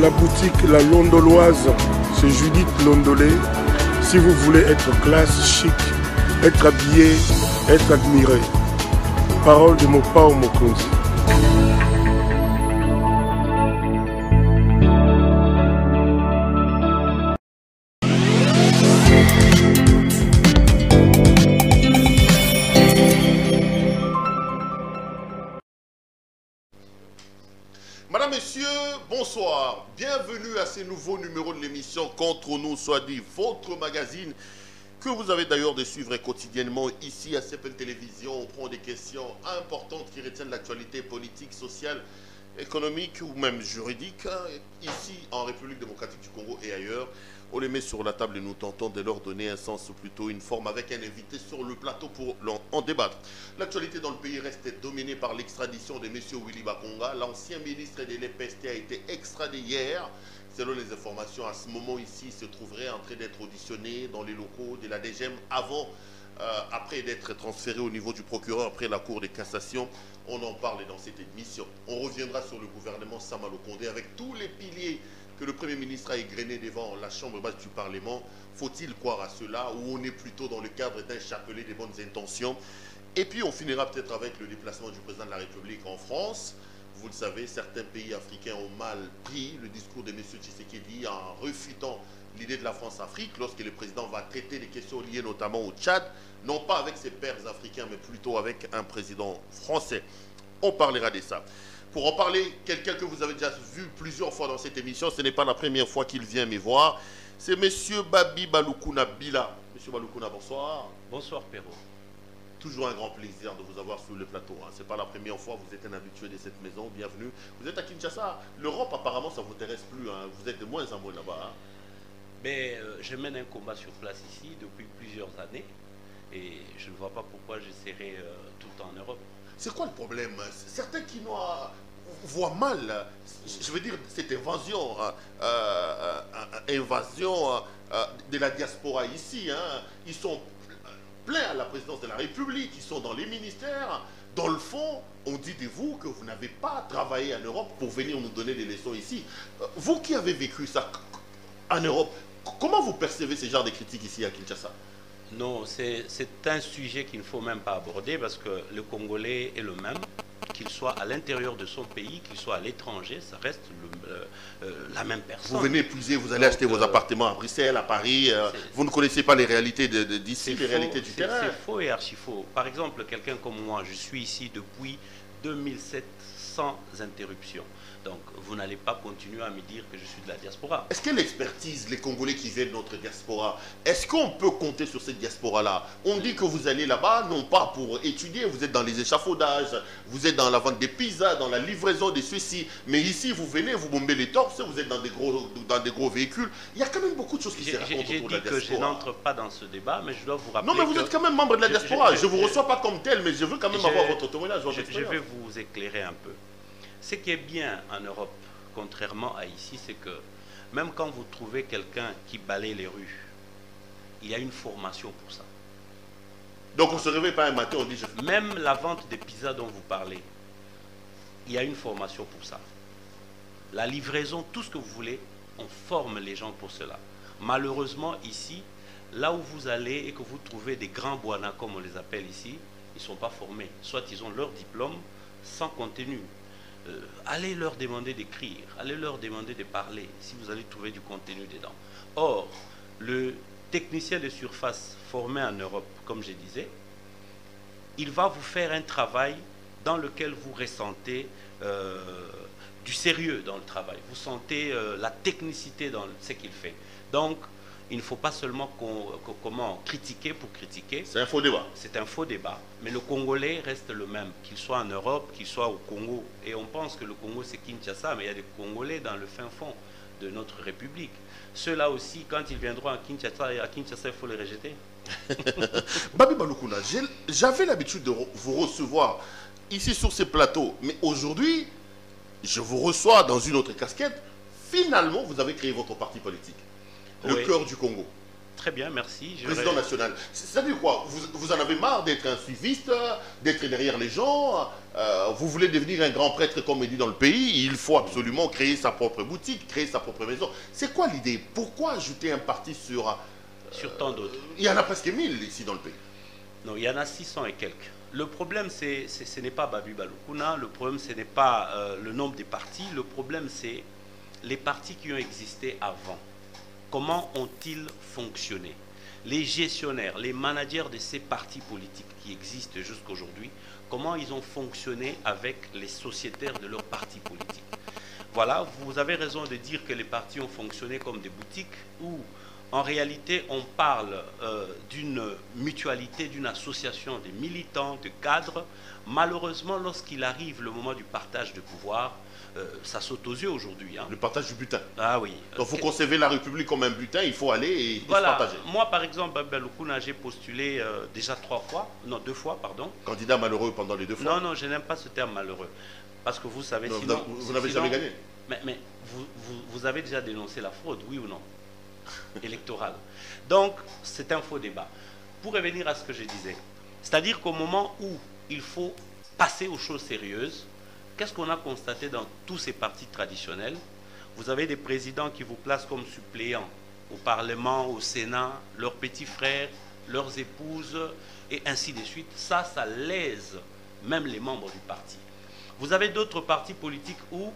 la boutique La Londoloise. C'est Judith Londolé. Si vous voulez être classe, chic, être habillé, être admiré. Parole de mon Pao Mokonzi. Soit dit votre magazine que vous avez d'ailleurs de suivre quotidiennement ici à CPN Télévision. On prend des questions importantes qui retiennent l'actualité politique, sociale, économique ou même juridique, hein, ici en République démocratique du Congo et ailleurs. On les met sur la table et nous tentons de leur donner un sens ou plutôt une forme avec un invité sur le plateau pour en débattre. L'actualité dans le pays reste dominée par l'extradition de M. Willy Bakonga. L'ancien ministre de l'EPST a été extradé hier. Selon les informations, à ce moment ici, il se trouverait en train d'être auditionné dans les locaux de la DGM avant, euh, après d'être transféré au niveau du procureur après la Cour de cassation. On en parle dans cette émission. On reviendra sur le gouvernement Samalo Kondé avec tous les piliers que le Premier ministre a égrenés devant la Chambre basse du Parlement. Faut-il croire à cela ou on est plutôt dans le cadre d'un chapelet des bonnes intentions? Et puis on finira peut-être avec le déplacement du président de la République en France. Vous le savez, certains pays africains ont mal pris le discours de M. Tshisekedi en refutant l'idée de la France-Afrique lorsque le président va traiter des questions liées notamment au Tchad, non pas avec ses pairs africains, mais plutôt avec un président français. On parlera de ça. Pour en parler, quelqu'un que vous avez déjà vu plusieurs fois dans cette émission, ce n'est pas la première fois qu'il vient me voir, c'est M. Babi Balukuna Bila. M. Balukuna, bonsoir. Bonsoir Perrault. Toujours un grand plaisir de vous avoir sur le plateau. hein. Ce n'est pas la première fois, vous êtes un habitué de cette maison, bienvenue. Vous êtes à Kinshasa. L'Europe, apparemment, ça ne vous intéresse plus. hein. Vous êtes de moins en moins là-bas. hein. Mais euh, je mène un combat sur place ici depuis plusieurs années et je ne vois pas pourquoi je serai euh, tout le temps en Europe. C'est quoi le problème? Certains qui voient mal, je veux dire, cette invasion, euh, euh, invasion de la diaspora ici. hein. Ils sont pleins à la présidence de la République, ils sont dans les ministères. Dans le fond, on dit de vous que vous n'avez pas travaillé en Europe pour venir nous donner des leçons ici. Vous qui avez vécu ça en Europe, comment vous percevez ce genre de critiques ici à Kinshasa? Non, c'est un sujet qu'il ne faut même pas aborder parce que le Congolais est le même, qu'il soit à l'intérieur de son pays, qu'il soit à l'étranger, ça reste le- euh, euh, la même personne. Vous venez épuiser, vous allez Donc, acheter vos euh, appartements à Bruxelles, à Paris. euh, vous ne connaissez pas les réalités de- de- d'ici, les faux, réalités du terrain. C'est faux et archi faux. Par exemple, quelqu'un comme moi, je suis ici depuis 2007 sans interruption. Donc, vous n'allez pas continuer à me dire que je suis de la diaspora. Est-ce que l'expertise, les Congolais qui viennent de notre diaspora, est-ce qu'on peut compter sur cette diaspora-là? On dit que vous allez là-bas, non pas pour étudier, vous êtes dans les échafaudages, vous êtes dans la vente des pizzas, dans la livraison des ceci, mais ici, vous venez, vous bombez les torses, vous êtes dans des gros, dans des gros véhicules. Il y a quand même beaucoup de choses qui se J'ai racontent j'ai autour de dit la que je diaspora. n'entre pas dans ce débat, mais je dois vous rappeler Non, mais vous que êtes quand même membre de la diaspora. je- ne vous reçois pas comme tel, mais je veux quand même avoir votre témoignage, je, je vais vous éclairer un peu. Ce qui est bien en Europe, contrairement à ici, c'est que même quand vous trouvez quelqu'un qui balaye les rues, il y a une formation pour ça. Donc on se réveille pas un matin, on dit je fais. Même la vente des pizzas dont vous parlez, il y a une formation pour ça. La livraison, tout ce que vous voulez, on forme les gens pour cela. Malheureusement, ici, là où vous allez et que vous trouvez des grands boinas, comme on les appelle ici, ils ne sont pas formés. Soit ils ont leur diplôme sans contenu. Euh, allez leur demander d'écrire, allez leur demander de parler, si vous allez trouver du contenu dedans. Or, le technicien de surface formé en Europe, comme je disais, il va vous faire un travail dans lequel vous ressentez euh, du sérieux dans le travail. Vous sentez euh, la technicité dans ce qu'il fait. Donc, il ne faut pas seulement qu'on- comment critiquer pour critiquer. C'est un faux débat. C'est un faux débat. Mais le Congolais reste le même, qu'il soit en Europe, qu'il soit au Congo. Et on pense que le Congo, c'est Kinshasa, mais il y a des Congolais dans le fin fond de notre République. Ceux-là aussi, quand ils viendront à Kinshasa, à Kinshasa, il faut les rejeter. Babi Balukuna, j'ai- j'avais l'habitude de vous recevoir ici sur ces plateaux, mais aujourd'hui, je vous reçois dans une autre casquette. Finalement, vous avez créé votre parti politique, le Oui. cœur du Congo. très bien, merci. Président national. Ça veut dire quoi vous, vous, en avez marre d'être un suiviste, d'être derrière les gens euh, Vous voulez devenir un grand prêtre comme on dit dans le pays Il faut absolument créer sa propre boutique, créer sa propre maison. C'est quoi l'idée? Pourquoi ajouter un parti sur... Euh, sur tant d'autres Il y en a presque 1000 ici dans le pays. Non, il y en a 600 et quelques. Le problème, c'est, ce n'est pas Babu Balukuna, le problème, ce n'est pas euh, le nombre des partis, le problème, c'est les partis qui ont existé avant. Comment ont-ils fonctionné? Les gestionnaires, les managers de ces partis politiques qui existent jusqu'aujourd'hui, comment ils ont fonctionné avec les sociétaires de leurs partis politiques? Voilà, vous avez raison de dire que les partis ont fonctionné comme des boutiques où en réalité, on parle euh, d'une mutualité, d'une association des militants, de cadres. Malheureusement, lorsqu'il arrive le moment du partage de pouvoir, euh, ça saute aux yeux aujourd'hui. Hein. Le partage du butin. Ah oui. Donc vous concevez la République comme un butin, il faut aller et, voilà. se partager. Moi, par exemple, Babelukuna, j'ai postulé euh, déjà trois fois, non, deux fois, pardon. Candidat malheureux pendant les deux fois Non, non, je n'aime pas ce terme malheureux. Parce que vous savez, sinon... Vous, n'avez jamais gagné Mais, mais vous, vous avez déjà dénoncé la fraude, oui ou non? Électorale. Donc, c'est un faux débat. Pour revenir à ce que je disais, c'est-à-dire qu'au moment où il faut passer aux choses sérieuses, qu'est-ce qu'on a constaté dans tous ces partis traditionnels? Vous avez des présidents qui vous placent comme suppléants au Parlement, au Sénat, leurs petits frères, leurs épouses, et ainsi de suite. Ça, ça lèse même les membres du parti. Vous avez d'autres partis politiques où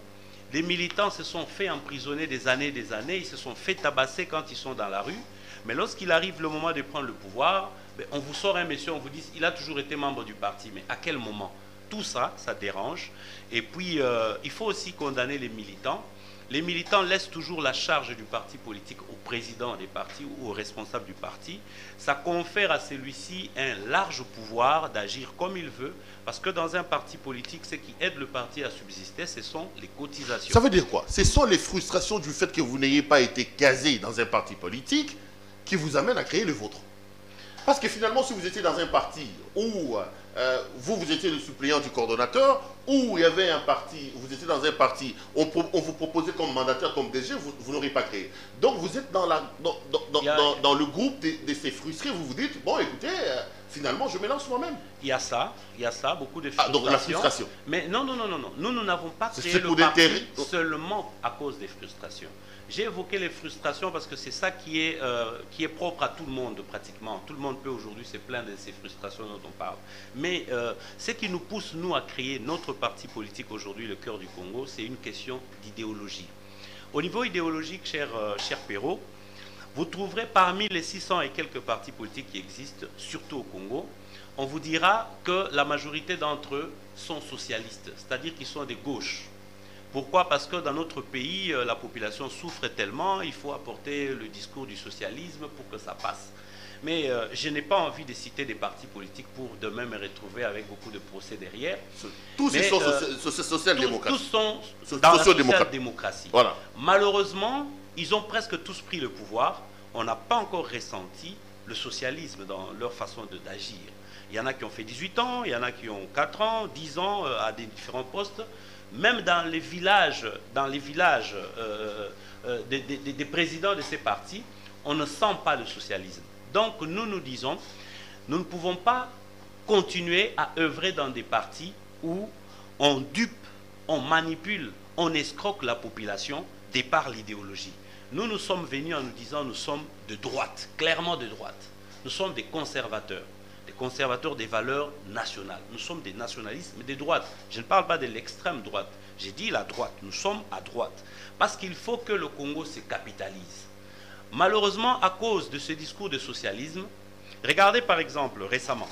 les militants se sont fait emprisonner des années et des années, ils se sont fait tabasser quand ils sont dans la rue. Mais lorsqu'il arrive le moment de prendre le pouvoir, ben, on vous sort un monsieur, on vous dit il a toujours été membre du parti. Mais à quel moment? Tout ça, ça dérange. Et puis, euh, il faut aussi condamner les militants. Les militants laissent toujours la charge du parti politique au président des partis ou au responsable du parti. Ça confère à celui-ci un large pouvoir d'agir comme il veut, parce que dans un parti politique, ce qui aide le parti à subsister, ce sont les cotisations. Ça veut dire quoi? Ce sont les frustrations du fait que vous n'ayez pas été casé dans un parti politique qui vous amènent à créer le vôtre. Parce que finalement, si vous étiez dans un parti où euh, vous, vous étiez le suppléant du coordonnateur, où il y avait un parti, vous étiez dans un parti, on, vous proposait comme mandataire, comme DG, vous, vous n'aurez pas créé. Donc vous êtes dans, la, dans, dans, dans, le groupe de, ces frustrés, vous vous dites, bon écoutez, euh, finalement je me lance moi-même. Il y a ça, il y a ça, beaucoup de frustrations. Ah, donc la frustration. Mais non, non, non, non, non. nous, nous n'avons pas créé le parti seulement à cause des frustrations. J'ai évoqué les frustrations parce que c'est ça qui est, euh, qui est propre à tout le monde pratiquement. Tout le monde peut aujourd'hui se plaindre de ces frustrations dont on parle. Mais euh, ce qui nous pousse, nous, à créer notre parti politique aujourd'hui, le cœur du Congo, c'est une question d'idéologie. Au niveau idéologique, cher, euh, cher Perrault, vous trouverez parmi les 600 et quelques partis politiques qui existent, surtout au Congo, on vous dira que la majorité d'entre eux sont socialistes, c'est-à-dire qu'ils sont des gauches. Pourquoi? Parce que dans notre pays, euh, la population souffre tellement, il faut apporter le discours du socialisme pour que ça passe. Mais euh, je n'ai pas envie de citer des partis politiques pour demain me retrouver avec beaucoup de procès derrière. Tous sont euh, social-démocrates. Tous, sont dans la social-démocratie. Voilà. Malheureusement, ils ont presque tous pris le pouvoir. On n'a pas encore ressenti le socialisme dans leur façon d'agir. Il y en a qui ont fait 18 ans, il y en a qui ont 4 ans, 10 ans à des différents postes même dans les villages, dans les villages euh, euh, des, présidents de ces partis, on ne sent pas le socialisme. Donc nous nous disons, nous ne pouvons pas continuer à œuvrer dans des partis où on dupe, on manipule, on escroque la population de par l'idéologie. Nous, nous sommes venus en nous disant, nous sommes de droite, clairement de droite. Nous sommes des conservateurs conservateurs des valeurs nationales. Nous sommes des nationalistes, mais des droites. Je ne parle pas de l'extrême droite. J'ai dit la droite. Nous sommes à droite. Parce qu'il faut que le Congo se capitalise. Malheureusement, à cause de ce discours de socialisme, regardez par exemple récemment,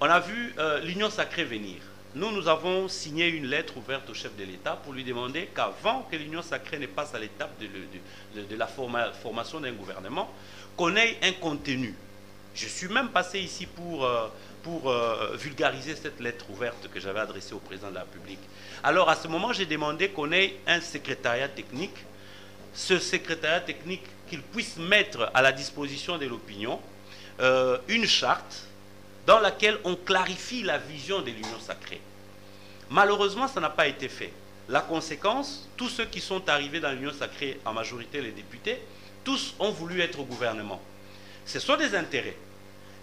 on a vu euh, l'Union sacrée venir. Nous, nous avons signé une lettre ouverte au chef de l'État pour lui demander qu'avant que l'Union sacrée ne passe à l'étape de, de, la formation d'un gouvernement, qu'on ait un contenu je suis même passé ici pour, euh, euh, vulgariser cette lettre ouverte que j'avais adressée au président de la République. Alors à ce moment, j'ai demandé qu'on ait un secrétariat technique. Ce secrétariat technique, qu'il puisse mettre à la disposition de l'opinion euh, une charte dans laquelle on clarifie la vision de l'union sacrée. Malheureusement, ça n'a pas été fait. La conséquence, tous ceux qui sont arrivés dans l'union sacrée, en majorité les députés, tous ont voulu être au gouvernement. Ce sont des intérêts.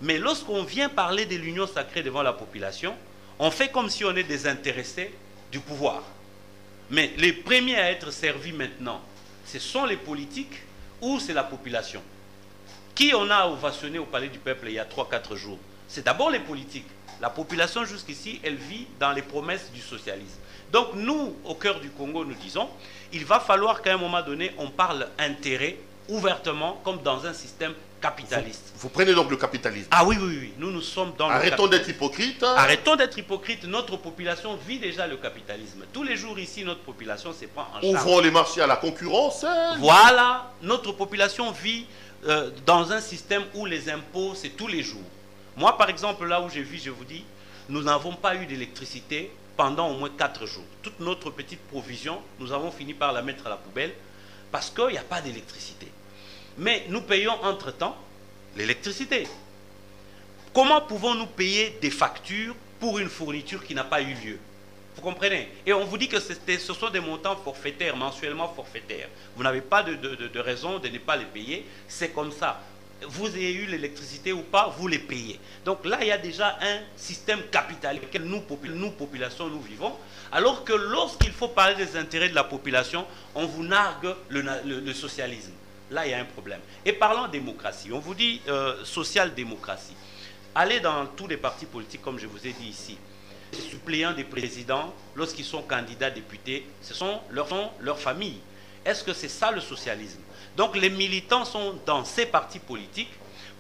Mais lorsqu'on vient parler de l'union sacrée devant la population, on fait comme si on est désintéressé du pouvoir. Mais les premiers à être servis maintenant, ce sont les politiques ou c'est la population Qui on a ovationné au palais du peuple il y a 3-4 jours? C'est d'abord les politiques. La population jusqu'ici, elle vit dans les promesses du socialisme. Donc nous, au cœur du Congo, nous disons, il va falloir qu'à un moment donné, on parle intérêt ouvertement, comme dans un système capitaliste. Vous, prenez donc le capitalisme. Ah oui, oui, oui. Nous, nous sommes dans Arrêtons d'être hypocrites. Arrêtons d'être hypocrites. Notre population vit déjà le capitalisme. Tous les jours ici, notre population se prend en charge. Ouvrons les marchés à la concurrence. Hein. Voilà. Notre population vit euh, dans un système où les impôts, c'est tous les jours. Moi, par exemple, là où je vis, je vous dis, nous n'avons pas eu d'électricité pendant au moins 4 jours. Toute notre petite provision, nous avons fini par la mettre à la poubelle parce qu'il n'y a pas d'électricité. Mais nous payons entre-temps l'électricité. Comment pouvons-nous payer des factures pour une fourniture qui n'a pas eu lieu? Vous comprenez? Et on vous dit que ce sont des montants forfaitaires, mensuellement forfaitaires. Vous n'avez pas de, raison de ne pas les payer. C'est comme ça vous ayez eu l'électricité ou pas, vous les payez. Donc là, il y a déjà un système capitaliste lequel nous, population, nous vivons. Alors que lorsqu'il faut parler des intérêts de la population, on vous nargue le, socialisme. Là, il y a un problème. Et parlant démocratie, on vous dit euh, social-démocratie. Allez dans tous les partis politiques, comme je vous ai dit ici. Les suppléants des présidents, lorsqu'ils sont candidats députés, ce sont leurs leur familles. Est-ce que c'est ça le socialisme? Donc les militants sont dans ces partis politiques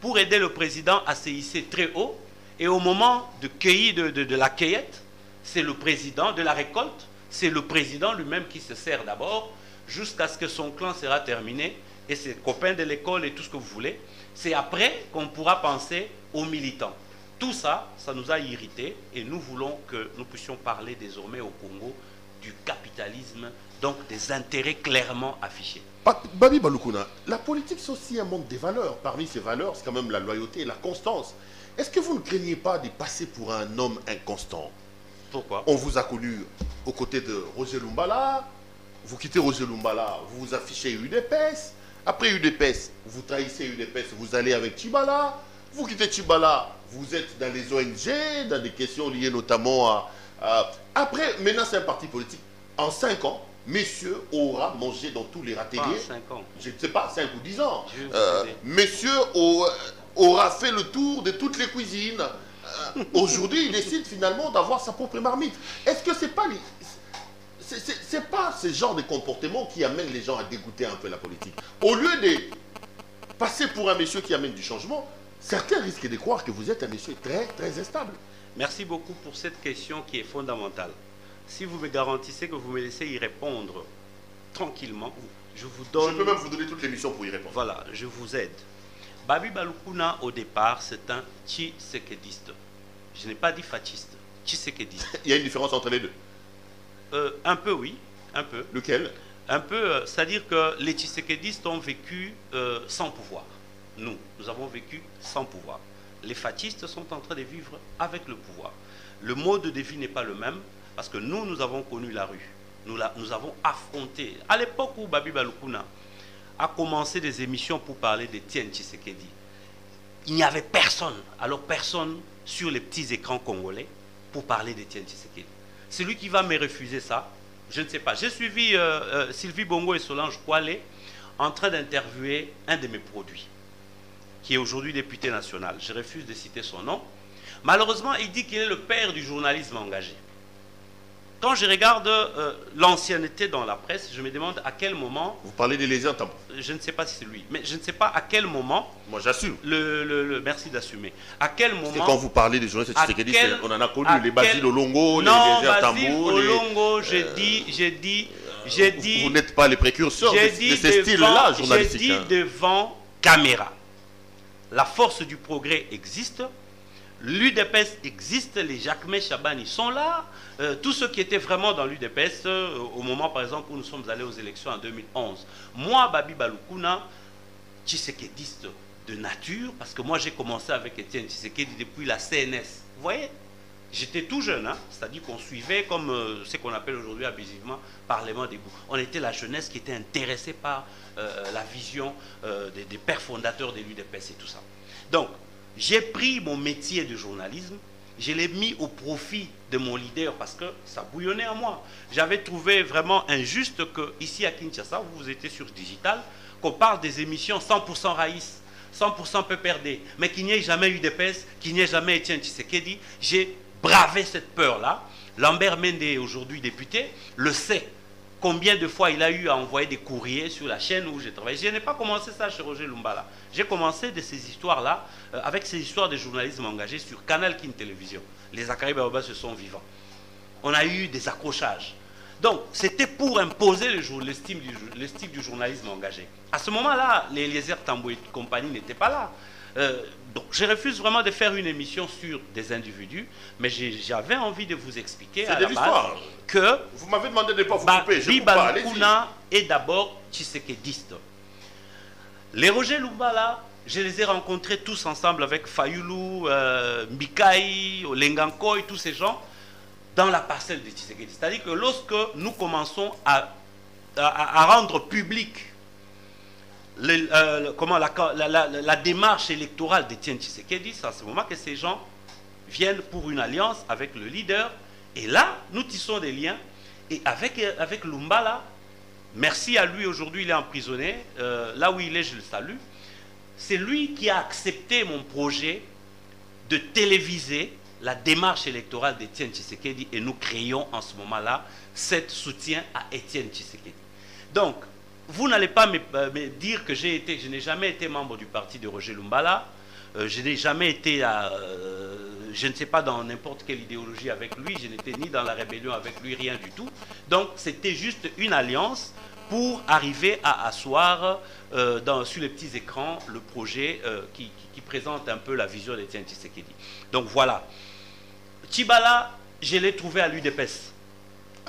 pour aider le président à se hisser très haut. Et au moment de, la cueillette, c'est le président de la récolte, c'est le président lui-même qui se sert d'abord, jusqu'à ce que son clan sera terminé, et ses copains de l'école et tout ce que vous voulez. C'est après qu'on pourra penser aux militants. Tout ça, ça nous a irrités, et nous voulons que nous puissions parler désormais au Congo du capitalisme, donc des intérêts clairement affichés. Babi Balukuna, la politique, c'est aussi un monde des valeurs. Parmi ces valeurs, c'est quand même la loyauté et la constance. Est-ce que vous ne craignez pas de passer pour un homme inconstant? Pourquoi? On vous a connu aux côtés de Roger Lumbala. Vous quittez Roger Lumbala, vous vous affichez UDPS. Après UDPS, vous trahissez UDPS, vous allez avec Chibala. Vous quittez Chibala, vous êtes dans les ONG, dans des questions liées notamment à... à... Après, maintenant c'est un parti politique. En cinq ans, Monsieur aura mangé dans tous les râteliers. Je ne sais pas, 5 ou 10 ans. Euh, monsieur aura fait le tour de toutes les cuisines. Euh, aujourd'hui, il décide finalement d'avoir sa propre marmite. Est-ce que c'est pas c'est pas ce genre de comportement qui amène les gens à dégoûter un peu la politique. Au lieu de passer pour un monsieur qui amène du changement, certains risquent de croire que vous êtes un monsieur très très instable. Merci beaucoup pour cette question qui est fondamentale si vous me garantissez que vous me laissez y répondre tranquillement, je vous donne... Je peux même vous donner toute l'émission pour y répondre. Voilà, je vous aide. Babi Balukuna, au départ, c'est un Tshisekediste. Je n'ai pas dit fasciste. Tshisekediste. Il y a une différence entre les deux euh, Un peu, oui. Un peu. Lequel? Un peu, euh, c'est-à-dire que les Tshisekedistes ont vécu euh, sans pouvoir. Nous, nous avons vécu sans pouvoir. Les fascistes sont en train de vivre avec le pouvoir. Le mode de vie n'est pas le même, parce que nous, nous avons connu la rue. Nous, nous avons affronté. À l'époque où Babi Balukuna a commencé des émissions pour parler de Tien Tshisekedi, il n'y avait personne, alors personne sur les petits écrans congolais pour parler de Tien Tshisekedi. Celui qui va me refuser ça, je ne sais pas. J'ai suivi euh, euh, Sylvie Bongo et Solange Kouale en train d'interviewer un de mes produits, qui est aujourd'hui député national. Je refuse de citer son nom. Malheureusement, il dit qu'il est le père du journalisme engagé. Quand je regarde euh, l'ancienneté dans la presse, je me demande à quel moment. Vous parlez des lésions Je ne sais pas si c'est lui, mais je ne sais pas à quel moment. Moi, j'assume. Le, merci d'assumer. À quel moment. quand vous parlez des journalistes on en a connu les Basile Olongo, les lésions Tambour. Olongo, j'ai euh, dit, j'ai dit, j'ai dit. Vous, n'êtes pas les précurseurs de, de ces styles-là journalistiques. J'ai dit hein. devant caméra. La force du progrès existe. L'UDPS existe, les Jacquemin Chabani sont là. Euh, tous ceux qui étaient vraiment dans l'UDPS, euh, au moment par exemple où nous sommes allés aux élections en 2011, moi, Babi Balukuna, tshisekédiste de nature, parce que moi j'ai commencé avec Étienne Tshisekedi depuis la CNS. Vous voyez? J'étais tout jeune, hein, c'est-à-dire qu'on suivait comme euh, ce qu'on appelle aujourd'hui abusivement Parlement des goûts. On était la jeunesse qui était intéressée par la vision des, pères fondateurs de l'UDPS et tout ça. Donc, j'ai pris mon métier de journalisme, je l'ai mis au profit de mon leader parce que ça bouillonnait en moi. J'avais trouvé vraiment injuste que ici à Kinshasa, vous étiez sur digital, qu'on parle des émissions 100% Raïs, 100% PPRD, mais qu'il n'y ait jamais eu d'épaisse, qu'il n'y ait jamais Etienne Tshisekedi. J'ai bravé cette peur-là. Lambert Mende, aujourd'hui député, le sait. Combien de fois il a eu à envoyer des courriers sur la chaîne où j'ai travaillé. Je n'ai pas commencé ça chez Roger Lumbala. J'ai commencé de ces histoires-là euh, avec ces histoires de journalisme engagé sur Canal King Télévision. Les Akari Baobas se sont vivants. On a eu des accrochages. Donc, c'était pour imposer le, du, journalisme engagé. À ce moment-là, les Eliezer Tambo et compagnie n'étaient pas là. Euh, donc, je refuse vraiment de faire une émission sur des individus, mais j'avais envie de vous expliquer à la base que... Vous m'avez demandé de ne pas vous couper, je est d'abord tshisekediste. Les Roger Lumbala, je les ai rencontrés tous ensemble avec Fayulu, euh, Mikai, et tous ces gens dans la parcelle de Tshisekedi. C'est-à-dire que lorsque nous commençons à, à, rendre public euh, comment, la, démarche électorale d'Étienne Tshisekedi, c'est à ce moment que ces gens viennent pour une alliance avec le leader. Et là, nous tissons des liens. Et avec, avec Lumbala, merci à lui, aujourd'hui il est emprisonné. Euh, là où il est, je le salue. C'est lui qui a accepté mon projet de téléviser la démarche électorale d'Étienne Tshisekedi et nous créons en ce moment-là cet soutien à Étienne Tshisekedi. Donc, vous n'allez pas euh, me, dire que j'ai été, je n'ai jamais été membre du parti de Roger Lumbala, euh, je n'ai jamais été, euh, je ne sais pas dans n'importe quelle idéologie avec lui, je n'étais ni dans la rébellion avec lui, rien du tout. Donc, c'était juste une alliance pour arriver à asseoir dans, sur les petits écrans le projet qui, qui, présente un peu la vision d'Étienne Tshisekedi. Donc voilà. Tibala, je l'ai trouvé à l'UDPS.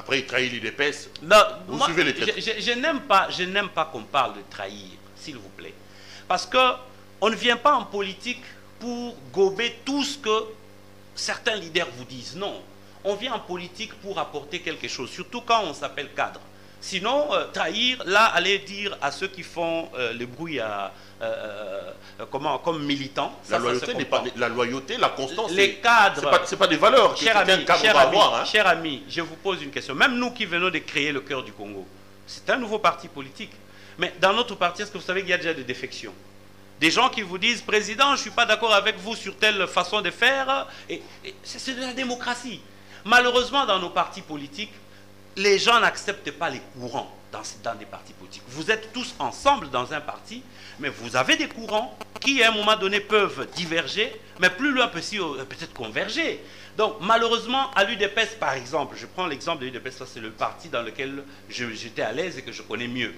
Après, il trahit l'UDPS. Non, vous suivez les Je, je, n'aime pas, je n'aime pas qu'on parle de trahir, s'il vous plaît. Parce que on ne vient pas en politique pour gober tout ce que certains leaders vous disent. Non. On vient en politique pour apporter quelque chose, surtout quand on s'appelle cadre. Sinon, euh, trahir, là, aller dire à ceux qui font euh, le bruit à, euh, comment, comme militants. La, loyauté n'est pas la loyauté, la constance. Les cadres. C'est pas, pas des valeurs. Cher ami, cher, ami, hein. cher ami, je vous pose une question. Même nous qui venons de créer le cœur du Congo, c'est un nouveau parti politique. Mais dans notre parti, est-ce que vous savez qu'il y a déjà des défections? Des gens qui vous disent, président, je ne suis pas d'accord avec vous sur telle façon de faire. et c'est de la démocratie. Malheureusement, dans nos partis politiques, les gens n'acceptent pas les courants dans, des partis politiques. Vous êtes tous ensemble dans un parti, mais vous avez des courants qui, à un moment donné, peuvent diverger, mais plus loin euh, peut-être converger. Donc, malheureusement, à l'UDPS, par exemple, je prends l'exemple de l'UDPS, c'est le parti dans lequel j'étais à l'aise et que je connais mieux.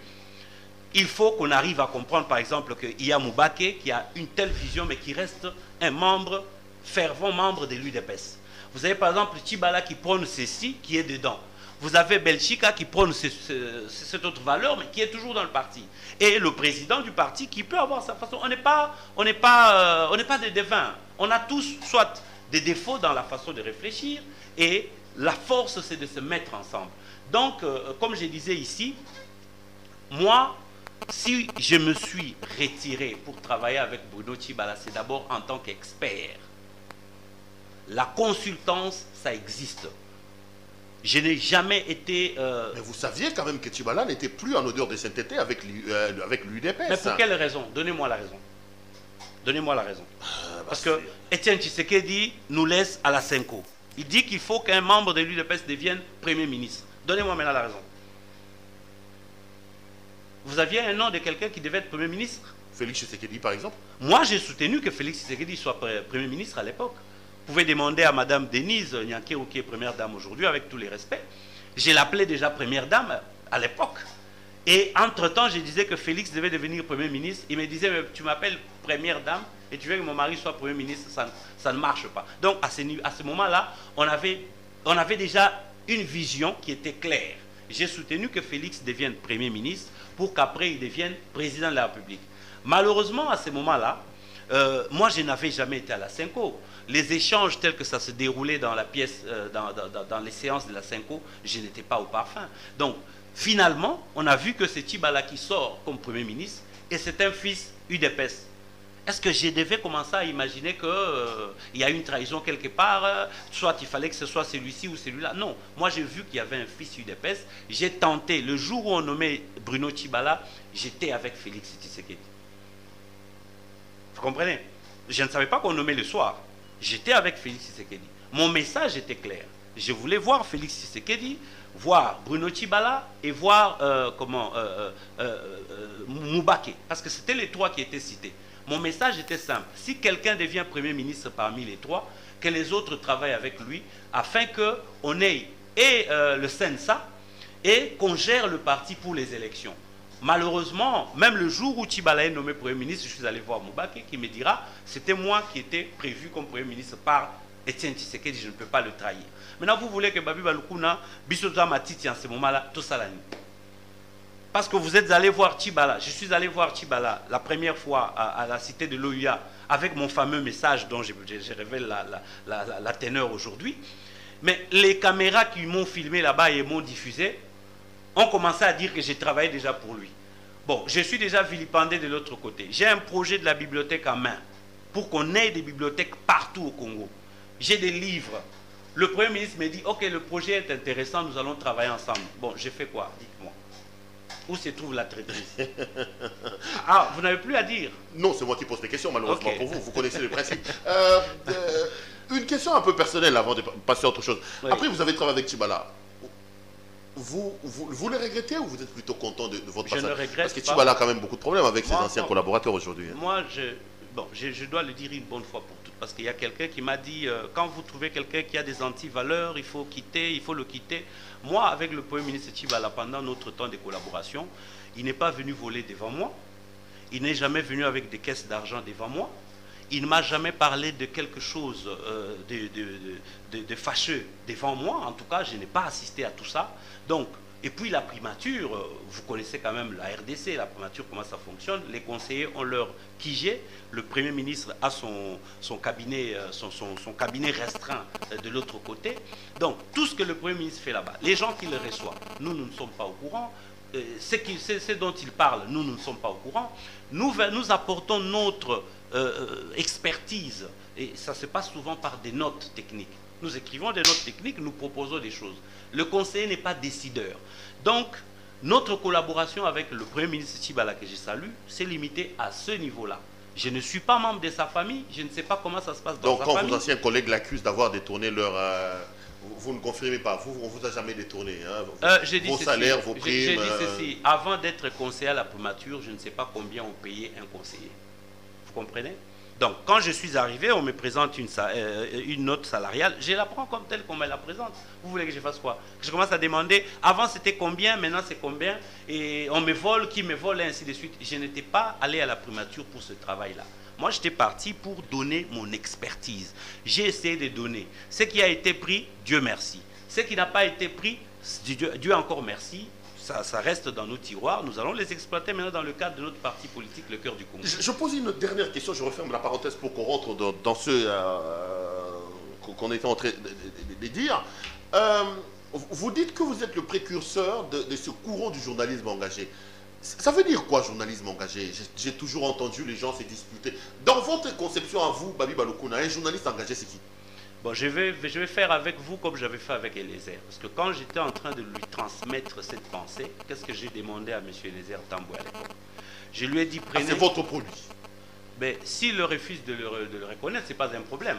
Il faut qu'on arrive à comprendre, par exemple, qu'il y a Moubake qui a une telle vision, mais qui reste un membre, fervent membre de l'UDPS. Vous avez par exemple Tibala qui prône ceci, qui est dedans. Vous avez Belchika qui prône cette autre valeur, mais qui est toujours dans le parti. Et le président du parti qui peut avoir sa façon. On n'est pas, pas, euh, pas des devins. On a tous soit des défauts dans la façon de réfléchir, et la force, c'est de se mettre ensemble. Donc, euh, comme je disais ici, moi, si je me suis retiré pour travailler avec Bruno Chibala, c'est d'abord en tant qu'expert. La consultance, ça existe. Je n'ai jamais été. Euh, mais vous saviez quand même que Tibala n'était plus en odeur de sainteté avec euh, l'UDPS. Mais pour quelle raison? Donnez-moi la raison. Donnez-moi la raison. Ah, bah, Parce que Étienne Tshisekedi nous laisse à la Cinco. Il dit qu'il faut qu'un membre de l'UDPS devienne Premier ministre. Donnez-moi maintenant la raison. Vous aviez un nom de quelqu'un qui devait être Premier ministre? Félix Tshisekedi, par exemple? Moi, j'ai soutenu que Félix Tshisekedi soit Premier ministre à l'époque. Vous pouvez demander à Madame Denise Nyankeou, qui est première dame aujourd'hui, avec tous les respects. Je l'appelais déjà première dame à l'époque. Et entre-temps, je disais que Félix devait devenir Premier ministre. Il me disait, tu m'appelles Première Dame et tu veux que mon mari soit Premier ministre, ça, ne marche pas. Donc à ce, moment-là, on avait, déjà une vision qui était claire. J'ai soutenu que Félix devienne Premier ministre pour qu'après il devienne Président de la République. Malheureusement, à ce moment-là, euh, moi, je n'avais jamais été à la Cinco. Les échanges tels que ça se déroulait dans la pièce, euh, dans, les séances de la Cinco, je n'étais pas au parfum. Donc, finalement, on a vu que c'est Tibala qui sort comme Premier ministre et c'est un fils UDPS. Est-ce que je devais commencer à imaginer qu'il euh, y a une trahison quelque part euh, Soit il fallait que ce soit celui-ci ou celui-là? Non, moi j'ai vu qu'il y avait un fils UDPS. J'ai tenté, le jour où on nommait Bruno Tibala, j'étais avec Félix Tshisekedi. Vous comprenez? Je ne savais pas qu'on nommait le soir. J'étais avec Félix Tshisekedi. Mon message était clair. Je voulais voir Félix Tshisekedi, voir Bruno Tibala et voir euh, comment Moubake. Parce que c'était les trois qui étaient cités. Mon message était simple. Si quelqu'un devient Premier ministre parmi les trois, que les autres travaillent avec lui afin qu'on ait et euh, le SENSA et qu'on gère le parti pour les élections. Malheureusement, même le jour où Tibala est nommé Premier ministre, je suis allé voir Moubake qui me dira c'était moi qui étais prévu comme Premier ministre par Etienne Tshisekedi, je ne peux pas le trahir. Maintenant, vous voulez que Babi Balukuna, Bissoza Matiti en ce moment-là, tout ça. Parce que vous êtes allé voir Tibala. Je suis allé voir Tibala la première fois à, la cité de l'OUA avec mon fameux message dont je, révèle la, teneur aujourd'hui. Mais les caméras qui m'ont filmé là-bas et m'ont diffusé ont commencé à dire que j'ai travaillé déjà pour lui. Bon, je suis déjà vilipendé de l'autre côté. J'ai un projet de la bibliothèque en main pour qu'on ait des bibliothèques partout au Congo. J'ai des livres. Le Premier ministre me dit, ok, le projet est intéressant, nous allons travailler ensemble. Bon, j'ai fait quoi? Dites-moi. Où se trouve la traîtrise? Ah, vous n'avez plus à dire? Non, c'est moi qui pose des questions, malheureusement pour vous. Vous connaissez le principe. Euh, euh, une question un peu personnelle avant de passer à autre chose. Après, vous avez travaillé avec Tibala. Vous, vous, le regrettez ou vous êtes plutôt content de, votre je passage ne regrette Parce que Tibala a quand même beaucoup de problèmes avec ses anciens collaborateurs aujourd'hui. Hein. Moi, je, bon, je, dois le dire une bonne fois pour toutes. Parce qu'il y a quelqu'un qui m'a dit, euh, quand vous trouvez quelqu'un qui a des anti-valeurs, il faut quitter, il faut le quitter. Moi, avec le Premier ministre Tibala, pendant notre temps de collaboration, il n'est pas venu voler devant moi. Il n'est jamais venu avec des caisses d'argent devant moi. Il ne m'a jamais parlé de quelque chose euh, de, fâcheux devant moi. En tout cas, je n'ai pas assisté à tout ça. Donc, et puis la primature, euh, vous connaissez quand même la RDC, la primature, comment ça fonctionne. Les conseillers ont leur QG, le Premier ministre a son, cabinet, euh, son, cabinet restreint de l'autre côté. Donc tout ce que le Premier ministre fait là-bas, les gens qui le reçoivent, nous, nous ne sommes pas au courant. Ce, dont il parle, nous, nous ne sommes pas au courant. Nous apportons notre expertise, et ça se passe souvent par des notes techniques. Nous écrivons des notes techniques, nous proposons des choses. Le conseiller n'est pas décideur. Donc, notre collaboration avec le Premier ministre Chibala, que je salue, s'est limitée à ce niveau-là. Je ne suis pas membre de sa famille, je ne sais pas comment ça se passe dans sa famille. Donc, quand vos anciens collègues l'accusent d'avoir détourné leur... Euh, vous ne confirmez pas, vous, on ne vous a jamais détourné. Hein, euh, vos salaires, vos primes... J'ai dit euh, ceci, avant d'être conseiller à la primature, je ne sais pas combien on payait un conseiller. Comprenez? Donc, quand je suis arrivé, on me présente une, euh, une note salariale, je la prends comme telle qu'on me la présente. Vous voulez que je fasse quoi? Je commence à demander, avant c'était combien, maintenant c'est combien, et on me vole, qui me vole, et ainsi de suite. Je n'étais pas allé à la primature pour ce travail-là. Moi, j'étais parti pour donner mon expertise. J'ai essayé de donner. Ce qui a été pris, Dieu merci. Ce qui n'a pas été pris, Dieu encore merci ça, reste dans nos tiroirs. Nous allons les exploiter maintenant dans le cadre de notre parti politique, le cœur du Congo. Je, pose une dernière question, je referme la parenthèse pour qu'on rentre dans, ce euh, qu'on était en train de, dire. Euh, vous dites que vous êtes le précurseur de, ce courant du journalisme engagé. Ça veut dire quoi, journalisme engagé? J'ai toujours entendu les gens se disputer. Dans votre conception à vous, Babi Balokuna, un journaliste engagé, c'est qui? Bon, je vais, je vais faire avec vous comme j'avais fait avec Eliezer. Parce que quand j'étais en train de lui transmettre cette pensée, qu'est-ce que j'ai demandé à M. Eliezer Tamboué à l'époque? Je lui ai dit, prenez... Ah, c'est votre produit. Mais s'il refuse de le, de le reconnaître, ce n'est pas un problème.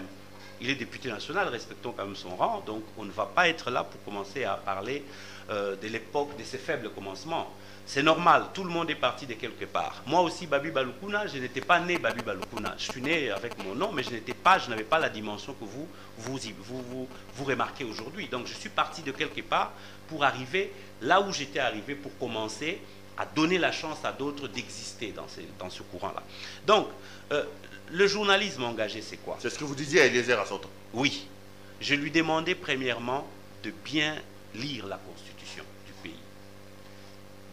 Il est député national, respectons quand même son rang, donc on ne va pas être là pour commencer à parler euh, de l'époque, de ses faibles commencements. C'est normal, tout le monde est parti de quelque part. Moi aussi, Babi Balukuna, je n'étais pas né Babi Balukuna. Je suis né avec mon nom, mais je n'étais pas, je n'avais pas la dimension que vous vous, vous, vous, remarquez aujourd'hui. Donc je suis parti de quelque part pour arriver là où j'étais arrivé, pour commencer à donner la chance à d'autres d'exister dans, dans, ce courant-là. Donc, euh, le journalisme engagé, c'est quoi? C'est ce que vous disiez à Eliezer à son temps. Oui. Je lui demandais premièrement de bien lire la Constitution du pays.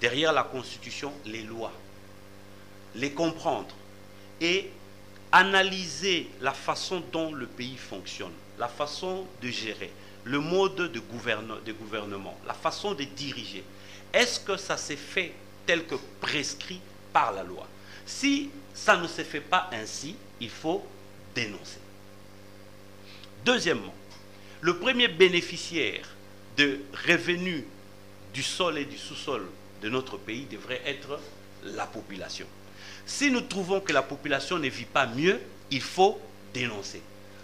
Derrière la Constitution, les lois. Les comprendre. Et analyser la façon dont le pays fonctionne, la façon de gérer, le mode de, gouvernement, la façon de diriger, est-ce que ça s'est fait tel que prescrit par la loi? Si ça ne se fait pas ainsi, il faut dénoncer. Deuxièmement, le premier bénéficiaire de revenus du sol et du sous-sol de notre pays devrait être la population. Si nous trouvons que la population ne vit pas mieux, il faut dénoncer.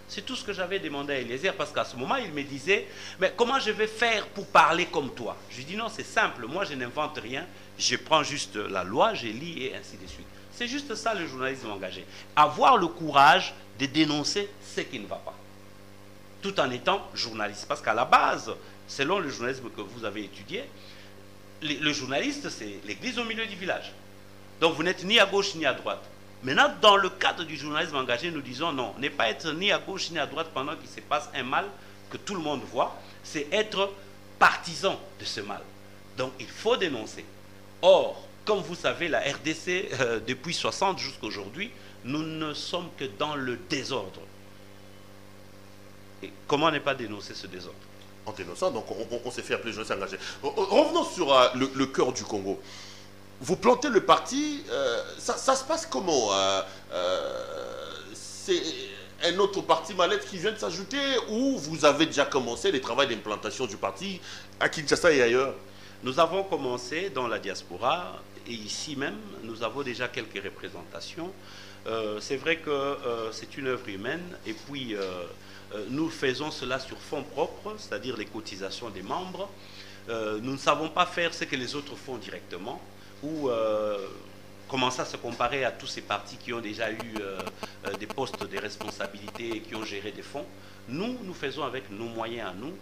C'est tout ce que j'avais demandé à Eliezer parce qu'à ce moment, il me disait, mais comment je vais faire pour parler comme toi? Je lui dis non, c'est simple, moi je n'invente rien, je prends juste la loi, je lis et ainsi de suite. C'est juste ça le journalisme engagé. Avoir le courage de dénoncer ce qui ne va pas. Tout en étant journaliste. Parce qu'à la base, selon le journalisme que vous avez étudié, le journaliste, c'est l'église au milieu du village. Donc vous n'êtes ni à gauche ni à droite. Maintenant, dans le cadre du journalisme engagé, nous disons non, n'est pas être ni à gauche ni à droite pendant qu'il se passe un mal que tout le monde voit, c'est être partisan de ce mal. Donc il faut dénoncer. Or, comme vous savez, la RDC, euh, depuis 60 jusqu'à aujourd'hui, nous ne sommes que dans le désordre. Et comment ne pas dénoncer ce désordre? En dénonçant, donc on, s'est fait appeler jeunesse engagée. Revenons sur euh, le cœur du Congo vous plantez le parti, euh, ça, se passe comment euh, euh, C'est un autre parti Mallette qui vient de s'ajouter ou vous avez déjà commencé les travaux d'implantation du parti à Kinshasa et ailleurs? Nous avons commencé dans la diaspora et ici même, nous avons déjà quelques représentations. c'est vrai que c'est une œuvre humaine et puis nous faisons cela sur fonds propres, c'est-à-dire les cotisations des membres. nous ne savons pas faire ce que les autres font directement ou euh, commencer à se comparer à tous ces partis qui ont déjà eu euh, euh, des postes de responsabilité et qui ont géré des fonds. Nous, nous faisons avec nos moyens à nous.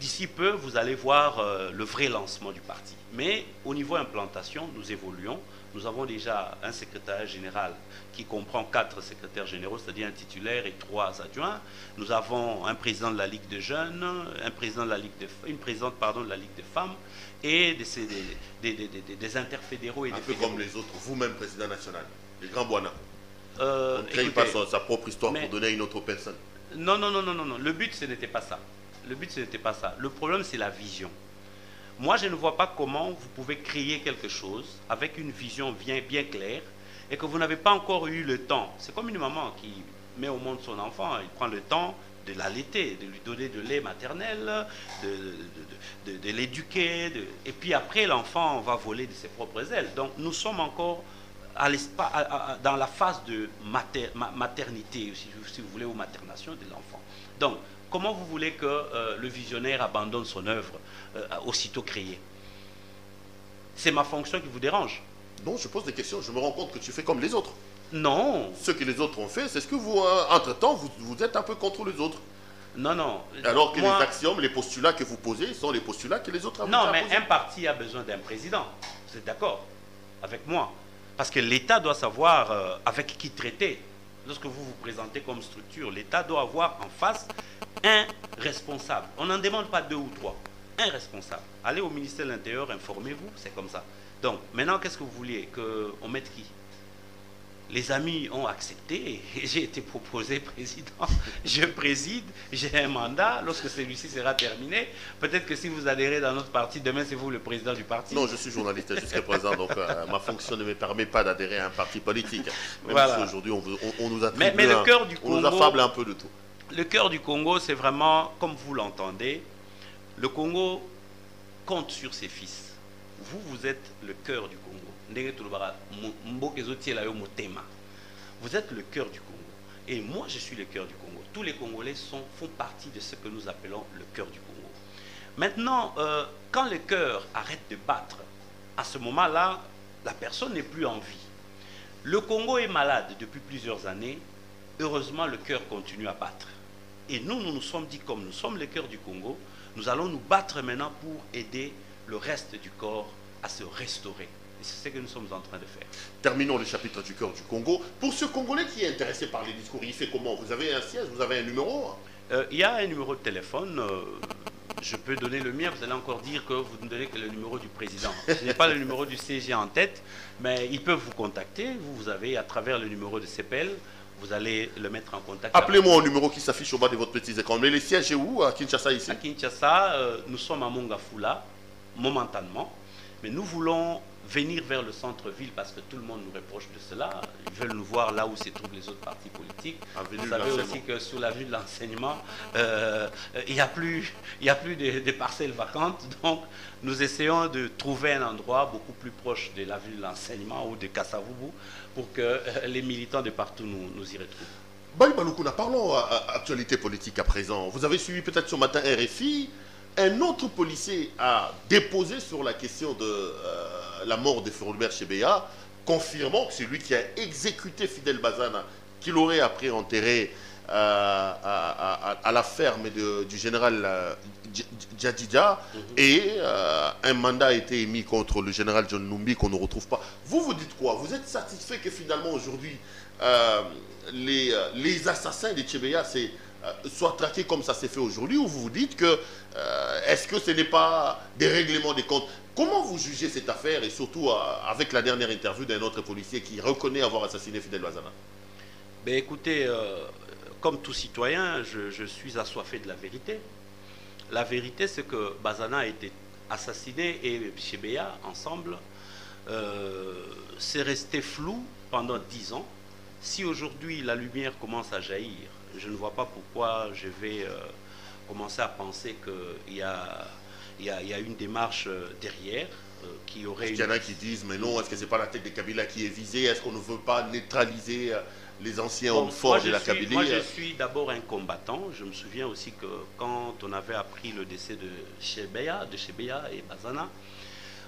D'ici peu, vous allez voir le vrai lancement du parti. Mais au niveau implantation, nous évoluons. Nous avons déjà un secrétaire général qui comprend quatre secrétaires généraux, c'est-à-dire un titulaire et trois adjoints. Nous avons un président de la Ligue des jeunes, un président de la Ligue de, une présidente pardon, de la Ligue des femmes et des, des, interfédéraux. Et un peu comme les autres, vous-même président national, les grands Boana. Euh, On ne crée pas sa, propre histoire pour donner à une autre personne. Non, non, non, non, non, non. Le but, ce n'était pas ça. Le but, ce n'était pas ça. Le problème, c'est la vision. Moi, je ne vois pas comment vous pouvez créer quelque chose avec une vision bien, bien claire et que vous n'avez pas encore eu le temps. C'est comme une maman qui met au monde son enfant, il prend le temps de l'allaiter, de lui donner de lait maternel, de, de, l'éduquer, et puis après l'enfant va voler de ses propres ailes. Donc nous sommes encore à à, dans la phase de maternité, si, vous voulez, ou maternation de l'enfant. Donc comment vous voulez que euh, le visionnaire abandonne son œuvre euh, aussitôt créée? C'est ma fonction qui vous dérange Non, je pose des questions. Je me rends compte que tu fais comme les autres. Non. Ce que les autres ont fait, c'est ce que vous, euh, entre-temps, vous, vous, êtes un peu contre les autres. Non, non. Alors que les axiomes, les postulats que vous posez sont les postulats que les autres ont Non, mais un parti a besoin d'un président. Vous êtes d'accord avec moi? Parce que l'État doit savoir euh, avec qui traiter. Lorsque vous vous présentez comme structure, l'État doit avoir en face un responsable. On n'en demande pas deux ou trois. Un responsable. Allez au ministère de l'Intérieur, informez-vous, c'est comme ça. Donc, maintenant, qu'est-ce que vous vouliez? Qu'on mette qui? Les amis ont accepté et j'ai été proposé président. Je préside, j'ai un mandat. Lorsque celui-ci sera terminé, peut-être que si vous adhérez dans notre parti, demain c'est vous le président du parti. Non, je suis journaliste jusqu'à présent, donc euh, ma fonction ne me permet pas d'adhérer à un parti politique. Même si aujourd'hui on, nous attribue mais, le cœur du Congo, on nous affable un peu de tout. Le cœur du Congo, c'est vraiment, comme vous l'entendez, le Congo compte sur ses fils. Vous, vous êtes le cœur du Congo. Vous êtes le cœur du Congo. Et moi, je suis le cœur du Congo. Tous les Congolais font partie de ce que nous appelons le cœur du Congo. Maintenant, euh, quand le cœur arrête de battre, à ce moment-là, la personne n'est plus en vie. Le Congo est malade depuis plusieurs années. Heureusement, le cœur continue à battre. Et nous, nous nous sommes dit, comme nous sommes le cœur du Congo, nous allons nous battre maintenant pour aider le reste du corps à se restaurer. C'est ce que nous sommes en train de faire. Terminons le chapitre du cœur du Congo. Pour ce Congolais qui est intéressé par les discours, il fait comment? Vous avez un siège, vous avez un numéro? Euh, Il y a un numéro de téléphone. Euh, je peux donner le mien, vous allez encore dire que vous ne donnez que le numéro du président. Je n'ai pas le numéro du CG en tête, mais ils peuvent vous contacter. Vous, vous avez à travers le numéro de CPL, vous allez le mettre en contact. Appelez-moi au numéro qui s'affiche au bas de votre petit écran. Mais les sièges est où? À Kinshasa ici À Kinshasa, euh, nous sommes à Mongafula, momentanément. Mais nous voulons venir vers le centre-ville parce que tout le monde nous reproche de cela. Ils veulent nous voir là où se trouvent les autres partis politiques. Avenue Vous savez aussi que sur l'avenue de l'enseignement, euh, euh, il n'y a plus, il y a plus de, de parcelles vacantes. Donc, nous essayons de trouver un endroit beaucoup plus proche de l'avenue de l'enseignement ou de Kassavubu pour que euh, les militants de partout nous, nous y retrouvent. Baï Balukuna, parlons à, à- actualité politique à présent. Vous avez suivi peut-être ce matin RFI. Un autre policier a déposé sur la question de euh, la mort de Fulbert Chebeya, confirmant que c'est lui qui a exécuté Fidel Bazana, qu'il aurait après enterré euh, à, à- à la ferme de- du général euh, Dj- Djadidja. Et euh, un mandat a été émis contre le général John Numbi qu'on ne retrouve pas. Vous, vous dites quoi? Vous êtes satisfait que finalement aujourd'hui, euh, les, les assassins de Tchebeya c'est, euh, soient traqués comme ça s'est fait aujourd'hui Ou vous vous dites que euh, est-ce que ce n'est pas des règlements des comptes? Comment vous jugez cette affaire et surtout euh, avec la dernière interview d'un autre policier qui reconnaît avoir assassiné Fidel Bazana Ben écoutez, comme tout citoyen, je, suis assoiffé de la vérité. La vérité, c'est que Bazana a été assassiné et Chebeya, ensemble, c'est resté flou pendant dix ans. Si aujourd'hui la lumière commence à jaillir, je ne vois pas pourquoi je vais euh, commencer à penser qu'il y a, il y, a, il y a une démarche euh, derrière euh, qui aurait Il y en a qui disent, mais non, est-ce que c'est pas la tête de Kabila qui est visée? Est-ce qu'on ne veut pas neutraliser les anciens Bon, hommes forts de la suis- Kabylie Moi, je suis d'abord un combattant. Je me souviens aussi que quand on avait appris le décès de Chebeya, de Chebeya et Bazana,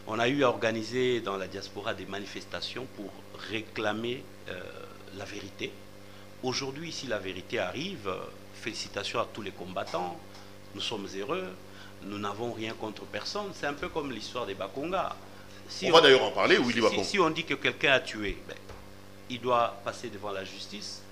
on a eu à organiser dans la diaspora des manifestations pour réclamer euh, la vérité. Aujourd'hui, si la vérité arrive, félicitations à tous les combattants. Nous sommes heureux. Nous n'avons rien contre personne. C'est un peu comme l'histoire des Bakonga. Si On va d'ailleurs en parler, Willy si, Bacon. si on dit que quelqu'un a tué, ben, il doit passer devant la justice,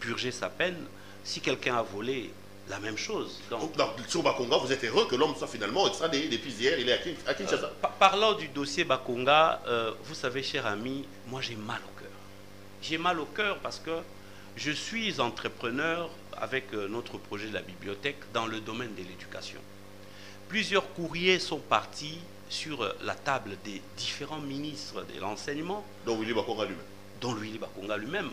purger sa peine. Si quelqu'un a volé, la même chose. Donc, sur Bakonga, vous êtes heureux que l'homme soit finalement extradé depuis hier, il est à, Kin- à Kinshasa. euh, par- parlant du dossier Bakonga, euh, vous savez, cher ami, moi j'ai mal au cœur. J'ai mal au cœur parce que je suis entrepreneur avec euh, notre projet de la bibliothèque dans le domaine de l'éducation. Plusieurs courriers sont partis sur euh, la table des différents ministres de l'enseignement Donc Willy Bakonga lui-même. dont Bakonga lui-même.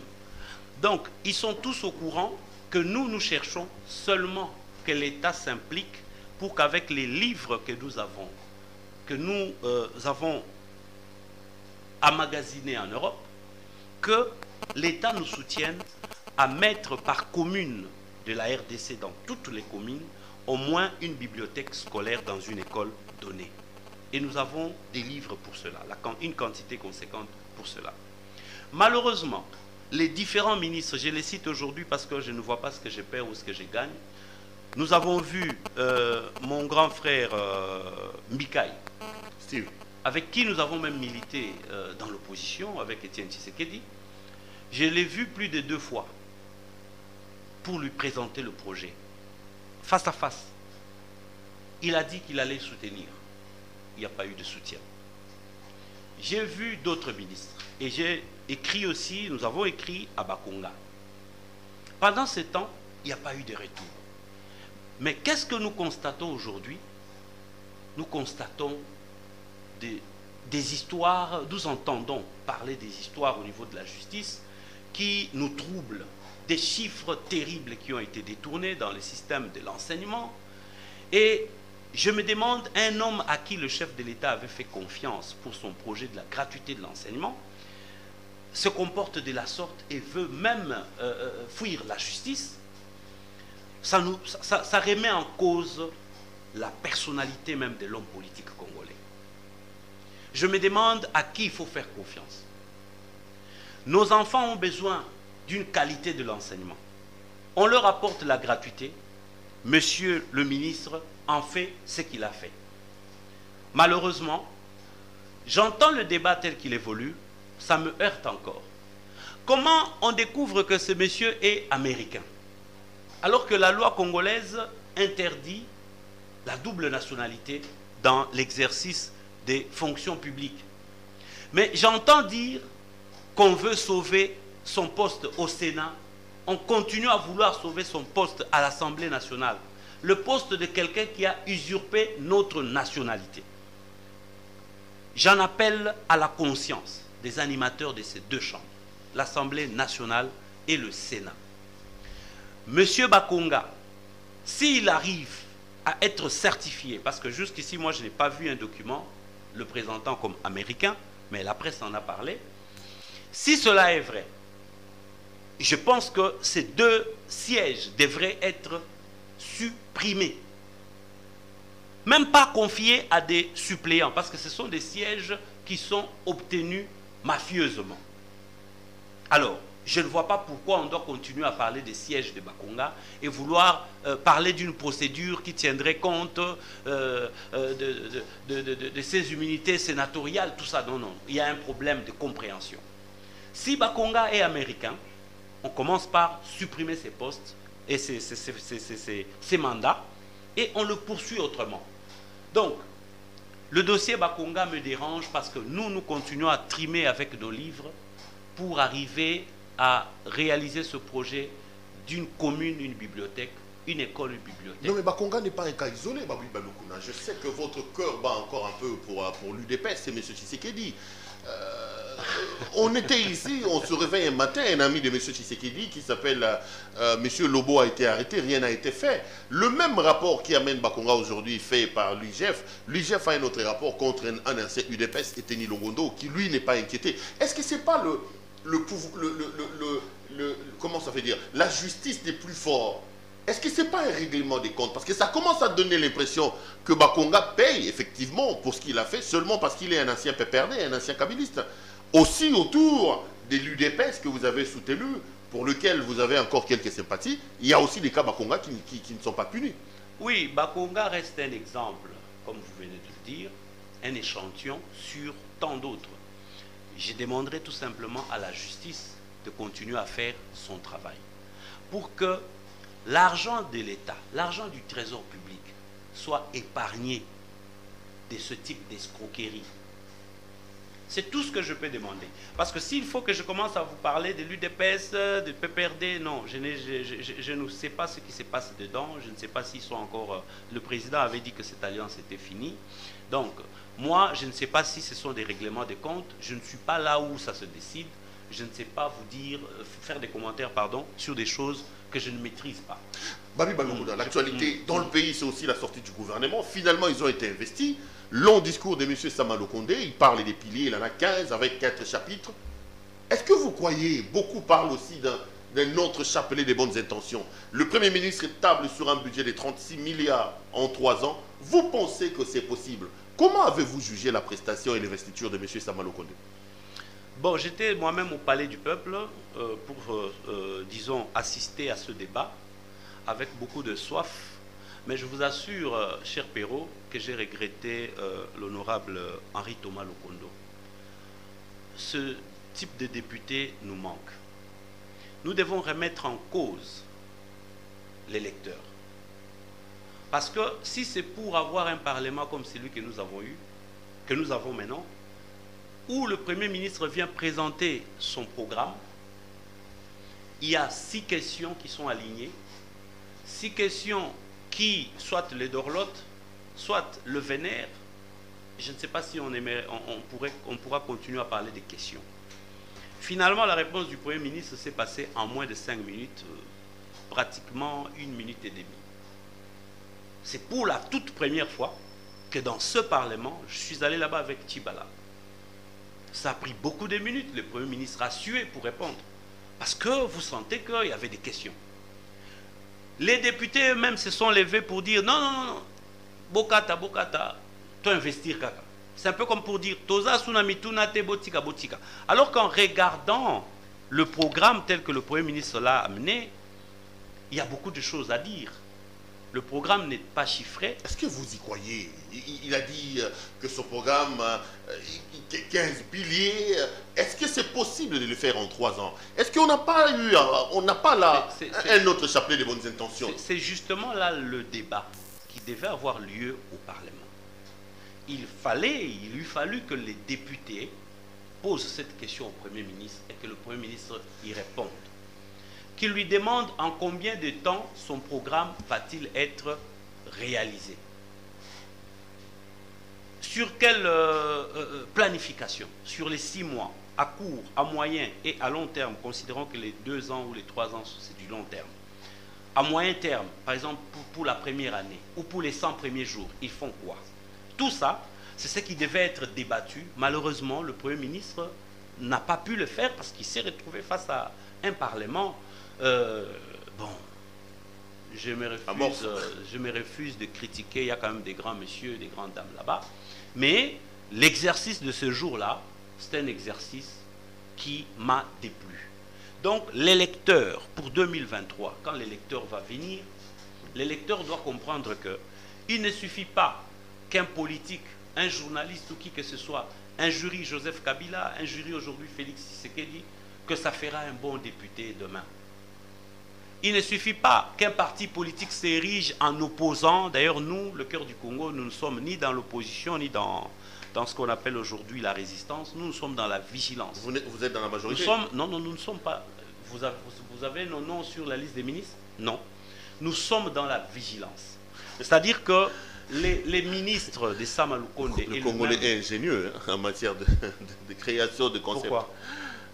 Donc, ils sont tous au courant que nous, nous cherchons seulement que l'État s'implique pour qu'avec les livres que nous avons, que nous euh, avons emmagasinés en Europe, que l'État nous soutienne à mettre par commune de la RDC dans toutes les communes au moins une bibliothèque scolaire dans une école donnée. Et nous avons des livres pour cela, une quantité conséquente pour cela. Malheureusement, les différents ministres, je les cite aujourd'hui parce que je ne vois pas ce que je perds ou ce que je gagne. Nous avons vu euh, mon grand frère euh, Mikaï, Steve, avec qui nous avons même milité euh, dans l'opposition, avec Étienne Tshisekedi. Je l'ai vu plus de deux fois pour lui présenter le projet, face à face. Il a dit qu'il allait soutenir. Il n'y a pas eu de soutien. J'ai vu d'autres ministres et j'ai écrit aussi, nous avons écrit à Bakonga. Pendant ce temps, il n'y a pas eu de retour. Mais qu'est-ce que nous constatons aujourd'hui? Nous constatons des, des histoires, nous entendons parler des histoires au niveau de la justice qui nous troublent, des chiffres terribles qui ont été détournés dans le système de l'enseignement. Et je me demande, un homme à qui le chef de l'État avait fait confiance pour son projet de la gratuité de l'enseignement, se comporte de la sorte et veut même euh, euh, fuir la justice, ça, remet en cause la personnalité même de l'homme politique congolais. Je me demande à qui il faut faire confiance. Nos enfants ont besoin d'une qualité de l'enseignement. On leur apporte la gratuité. Monsieur le ministre en fait ce qu'il a fait. Malheureusement, j'entends le débat tel qu'il évolue, ça me heurte encore. Comment on découvre que ce monsieur est américain alors que la loi congolaise interdit la double nationalité dans l'exercice des fonctions publiques? Mais j'entends dire qu'on veut sauver son poste au Sénat, on continue à vouloir sauver son poste à l'Assemblée nationale, le poste de quelqu'un qui a usurpé notre nationalité. J'en appelle à la conscience des animateurs de ces deux chambres, l'Assemblée nationale et le Sénat. Monsieur Bakonga, s'il arrive à être certifié, parce que jusqu'ici, moi, je n'ai pas vu un document le présentant comme américain, mais la presse en a parlé. Si cela est vrai, je pense que ces deux sièges devraient être supprimés. Même pas confiés à des suppléants, parce que ce sont des sièges qui sont obtenus mafieusement. Alors, je ne vois pas pourquoi on doit continuer à parler des sièges de Bakonga et vouloir euh, parler d'une procédure qui tiendrait compte euh, euh, de, de, ses immunités sénatoriales, tout ça. Non, non, il y a un problème de compréhension. Si Bakonga est américain, on commence par supprimer ses postes et ses, mandats et on le poursuit autrement. Donc, le dossier Bakonga me dérange parce que nous, nous continuons à trimer avec nos livres pour arriver à réaliser ce projet d'une commune, une bibliothèque, une école, une bibliothèque. Non, mais Bakonga n'est pas un cas isolé, Je sais que votre cœur bat encore un peu pour, pour l'UDPS, c'est M. Tshisekedi. Euh, on était ici, on se réveille un matin, un ami de M. Tshisekedi qui s'appelle euh, M. Lobo a été arrêté, rien n'a été fait. Le même rapport qui amène Bakonga aujourd'hui fait par l'UGF, l'UGF a un autre rapport contre un, ancien UDPS, Eteni Longondo, qui lui n'est pas inquiété. Est-ce que c'est pas le, le, dire, la justice des plus forts? Est-ce que ce n'est pas un règlement des comptes? Parce que ça commence à donner l'impression que Bakonga paye effectivement pour ce qu'il a fait seulement parce qu'il est un ancien PPRD, un ancien kabiliste. Aussi autour des l'UDPS que vous avez soutenu, pour lequel vous avez encore quelques sympathies, il y a aussi des cas Bakonga qui ne sont pas punis. Oui, Bakonga reste un exemple, comme vous venez de le dire, un échantillon sur tant d'autres je demanderai tout simplement à la justice de continuer à faire son travail pour que l'argent de l'État, l'argent du trésor public soit épargné de ce type d'escroquerie. C'est tout ce que je peux demander. Parce que s'il faut que je commence à vous parler de l'UDPS, de PPRD, non, je, je, ne sais pas ce qui se passe dedans. Je ne sais pas s'ils sont encore... Euh, le président avait dit que cette alliance était finie. Donc, moi, je ne sais pas si ce sont des règlements de comptes. Je ne suis pas là où ça se décide. Je ne sais pas vous dire, euh, faire des commentaires, pardon, sur des choses que je ne maîtrise pas. Babi dans l'actualité dans le pays, c'est aussi la sortie du gouvernement. Finalement, ils ont été investis. Long discours de M. Samalo Kondé, il parle des piliers, il en a 15 avec 4 chapitres. Est-ce que vous croyez, beaucoup parlent aussi d'un autre chapelet des bonnes intentions. Le Premier ministre table sur un budget de 36 milliards en 3 ans. Vous pensez que c'est possible Comment avez-vous jugé la prestation et l'investiture de M. Samalo Kondé Bon, j'étais moi-même au Palais du Peuple euh, pour, euh, euh, disons, assister à ce débat avec beaucoup de soif. Mais je vous assure, cher Perrault, que j'ai regretté l'honorable Henri Thomas Lokondo. Ce type de député nous manque. Nous devons remettre en cause l'électeur. Parce que si c'est pour avoir un parlement comme celui que nous avons eu, que nous avons maintenant, où le Premier ministre vient présenter son programme, il y a six questions qui sont alignées, six questions qui, soit les dorlotes, soit le vénère, je ne sais pas si on, pourrait, pourra continuer à parler des questions. Finalement, la réponse du Premier ministre s'est passée en moins de cinq minutes, euh, pratiquement une minute et demie. C'est pour la toute première fois que dans ce Parlement, je suis allé là-bas avec Tibala. Ça a pris beaucoup de minutes. Le Premier ministre a sué pour répondre. Parce que vous sentez qu'il y avait des questions. Les députés eux-mêmes se sont levés pour dire non, non, non, Bokata, Bokata, toi investir kaka. C'est un peu comme pour dire Toza te botika botika. Alors qu'en regardant le programme tel que le Premier ministre l'a amené, il y a beaucoup de choses à dire. Le programme n'est pas chiffré. Est-ce que vous y croyez? Il, a dit euh, que son programme, 15 euh, piliers, euh, est-ce que c'est possible de le faire en trois ans? Est-ce qu'on n'a pas eu, on n'a pas là un autre chapelet de bonnes intentions? C'est justement là le débat. Devait avoir lieu au Parlement. Il fallait, il lui fallut que les députés posent cette question au Premier ministre et que le Premier ministre y réponde. Qu'il lui demande en combien de temps son programme va-t-il être réalisé. Sur quelle euh, euh, planification Sur les six mois, à court, à moyen et à long terme, considérant que les deux ans ou les trois ans, c'est du long terme. À moyen terme, par exemple, pour, la première année ou pour les 100 premiers jours, ils font quoi? Tout ça, c'est ce qui devait être débattu. Malheureusement, le Premier ministre n'a pas pu le faire parce qu'il s'est retrouvé face à un Parlement. Euh, bon, je me, refuse, euh, je me refuse de critiquer, il y a quand même des grands messieurs, des grandes dames là-bas. Mais l'exercice de ce jour-là, c'est un exercice qui m'a déplu. Donc l'électeur, pour 2023, quand l'électeur va venir, l'électeur doit comprendre que il ne suffit pas qu'un politique, un journaliste ou qui que ce soit injurie Joseph Kabila, injurie aujourd'hui Félix Tshisekedi, que ça fera un bon député demain. Il ne suffit pas qu'un parti politique s'érige en opposant. D'ailleurs, nous, le cœur du Congo, nous ne sommes ni dans l'opposition, ni dans, dans ce qu'on appelle aujourd'hui la résistance. Nous, nous sommes dans la vigilance. Vous, vous êtes dans la majorité nous sommes, Non, non, nous ne sommes pas. Vous avez, vous avez nos noms sur la liste des ministres Non. Nous sommes dans la vigilance. C'est-à-dire que les, les, ministres de Samaloukonde le, le Congolais est ingénieux hein, en matière de, de, création de concepts. Pourquoi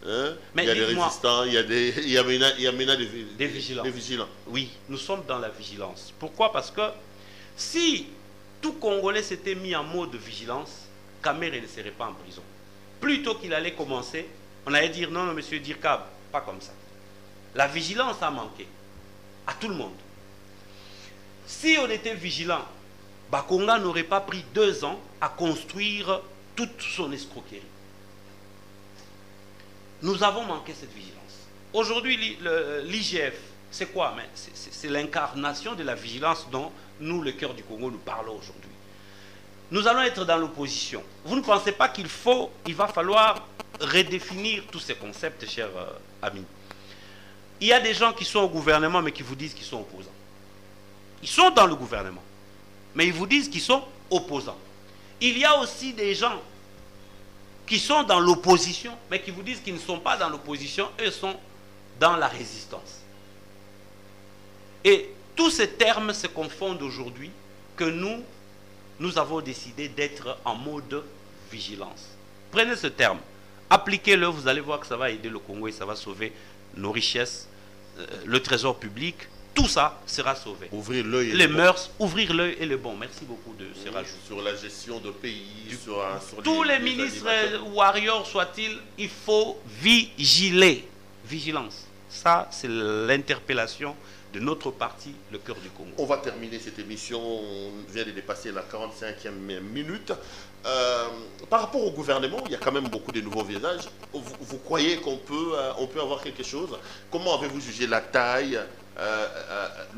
Hein? il y a des résistants, il y a, des, il y a, maintenant, il y a maintenant des, des, vigilants. des, vigilants. Oui, nous sommes dans la vigilance. Pourquoi? Parce que si tout Congolais s'était mis en mode vigilance, Kamere ne serait pas en prison. Plutôt qu'il allait commencer, on allait dire non, non, monsieur Dirkab, pas comme ça. La vigilance a manqué à tout le monde. Si on était vigilant, Bakonga n'aurait pas pris deux ans à construire toute son escroquerie. Nous avons manqué cette vigilance. Aujourd'hui, l'IGF, c'est quoi C'est l'incarnation de la vigilance dont nous, le cœur du Congo, nous parlons aujourd'hui. Nous allons être dans l'opposition. Vous ne pensez pas qu'il faut, il va falloir redéfinir tous ces concepts, chers euh, amis. Il y a des gens qui sont au gouvernement, mais qui vous disent qu'ils sont opposants. Ils sont dans le gouvernement, mais ils vous disent qu'ils sont opposants. Il y a aussi des gens qui sont dans l'opposition, mais qui vous disent qu'ils ne sont pas dans l'opposition, eux sont dans la résistance. Et tous ces termes se confondent aujourd'hui que nous, nous avons décidé d'être en mode vigilance. Prenez ce terme, appliquez-le, vous allez voir que ça va aider le Congo et ça va sauver nos richesses, euh, le trésor public, tout ça sera sauvé. Ouvrir l'œil. Les mœurs, ouvrir l'œil et le bon. Merci beaucoup de ce rajout. Sur la gestion de pays, sur, Tous les, ministres warriors soient-ils, il faut vigiler. Vigilance. Ça, c'est l'interpellation notre parti, le cœur du Congo. On va terminer cette émission. On vient de dépasser la 45e minute. Euh, par rapport au gouvernement, il y a quand même beaucoup de nouveaux visages. Vous, croyez qu'on peut, euh, on peut avoir quelque chose? Comment avez-vous jugé la taille, euh,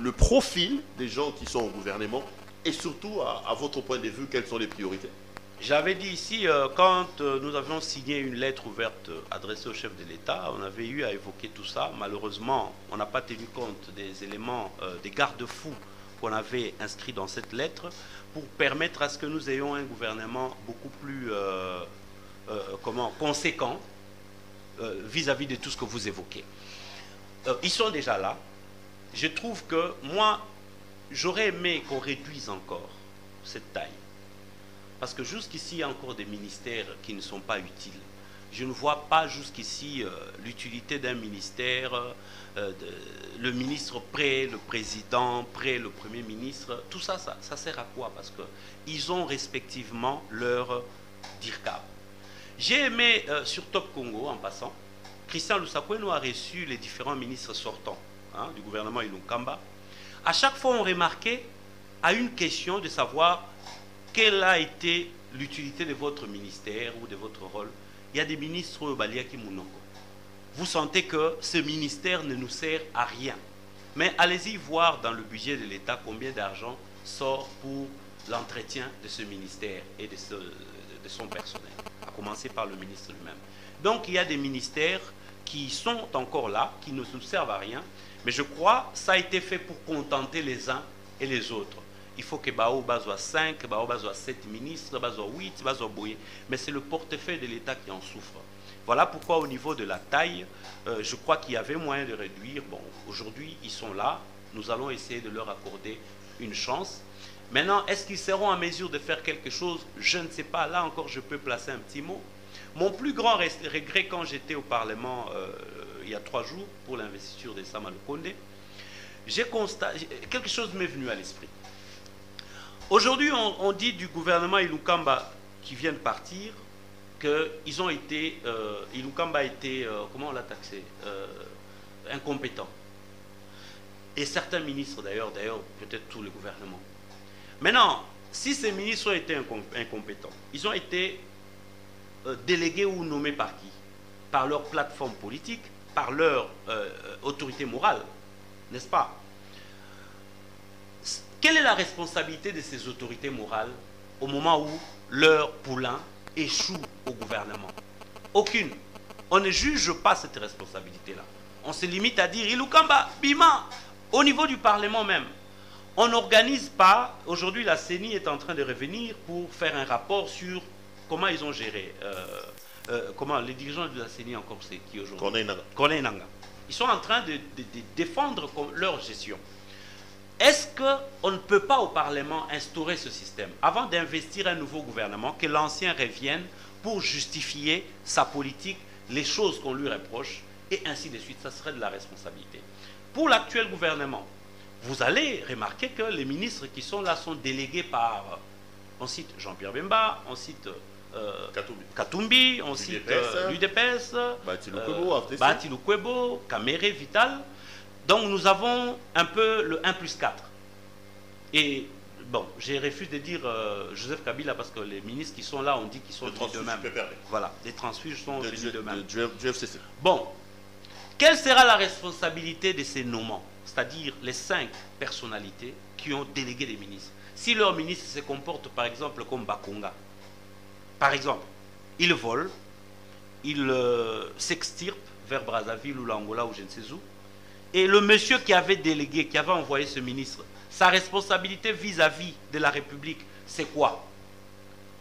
le profil des gens qui sont au gouvernement et surtout, à, votre point de vue, quelles sont les priorités? J'avais dit ici, quand nous avions signé une lettre ouverte adressée au chef de l'État, on avait eu à évoquer tout ça. Malheureusement, on n'a pas tenu compte des éléments, des garde-fous qu'on avait inscrits dans cette lettre pour permettre à ce que nous ayons un gouvernement beaucoup plus euh, euh, comment, conséquent euh, vis-à-vis de tout ce que vous évoquez. ils sont déjà là. Je trouve que moi, j'aurais aimé qu'on réduise encore cette taille. Parce que jusqu'ici, il y a encore des ministères qui ne sont pas utiles. Je ne vois pas jusqu'ici l'utilité d'un ministère euh, le ministre près le président près le premier ministre, tout ça, ça, sert à quoi? Parce qu'ils ont respectivement leur DIRCAB. J'ai aimé euh, sur Top Congo, en passant, Christian Lussakweno a reçu les différents ministres sortants hein, du gouvernement Ilunkamba. À chaque fois, on remarquait à une question de savoir quelle a été l'utilité de votre ministère ou de votre rôle? Il y a des ministres Baliaki Mounongo vous sentez que ce ministère ne nous sert à rien. Mais allez-y voir dans le budget de l'État combien d'argent sort pour l'entretien de ce ministère et de, de, son personnel, à commencer par le ministre lui-même. Donc il y a des ministères qui sont encore là, qui ne nous servent à rien, mais je crois que ça a été fait pour contenter les uns et les autres. Il faut que Bao soit 5, Bao soit 7 ministres, soit 8, Bao soit Boye. Mais c'est le portefeuille de l'État qui en souffre. Voilà pourquoi au niveau de la taille, euh, je crois qu'il y avait moyen de réduire. Bon, aujourd'hui, ils sont là. Nous allons essayer de leur accorder une chance. Maintenant, est-ce qu'ils seront en mesure de faire quelque chose? Je ne sais pas. Là encore, je peux placer un petit mot. Mon plus grand regret quand j'étais au Parlement euh, il y a trois jours pour l'investiture de Sama Konde, j'ai constaté, quelque chose m'est venu à l'esprit. Aujourd'hui, on, dit du gouvernement Ilukamba qui vient de partir qu'ils ont été, euh, Ilukamba a été, euh, comment on l'a taxé, euh, incompétent. Et certains ministres d'ailleurs, d'ailleurs peut-être tout le gouvernement. Maintenant, si ces ministres ont été incompétents, ils ont été délégués ou nommés par qui? Par leur plateforme politique, par leur autorité morale, n'est-ce pas? Quelle est la responsabilité de ces autorités morales au moment où leur poulain échoue au gouvernement? Aucune. On ne juge pas cette responsabilité-là. On se limite à dire Iloukamba, Bima, au niveau du Parlement même. On n'organise pas. Aujourd'hui, la CENI est en train de revenir pour faire un rapport sur comment ils ont géré. Euh, euh, comment les dirigeants de la CENI encore c'est qui aujourd'hui? Nanga. Ils sont en train de, de défendre leur gestion. Est-ce qu'on ne peut pas au Parlement instaurer ce système avant d'investir un nouveau gouvernement, que l'ancien revienne pour justifier sa politique, les choses qu'on lui reproche, et ainsi de suite? Ça serait de la responsabilité. Pour l'actuel gouvernement, vous allez remarquer que les ministres qui sont là sont délégués par, on cite Jean-Pierre Bemba, on cite euh, Katumbi. on cite l'UDPS, euh, Batilukwebo, Kamere Vital. Donc nous avons un peu le 1 plus 4. Et bon, j'ai refusé de dire euh, Joseph Kabila parce que les ministres qui sont là ont dit qu'ils sont venus de même. Voilà, les transfuges sont venus de, même. bon, quelle sera la responsabilité de ces nommants C'est-à-dire les cinq personnalités qui ont délégué des ministres? Si leurs ministres se comportent par exemple comme Bakonga, par exemple, ils volent, ils euh, s'extirpent vers Brazzaville ou l'Angola ou je ne sais où, et le monsieur qui avait délégué, qui avait envoyé ce ministre, sa responsabilité vis-à-vis de la République, c'est quoi?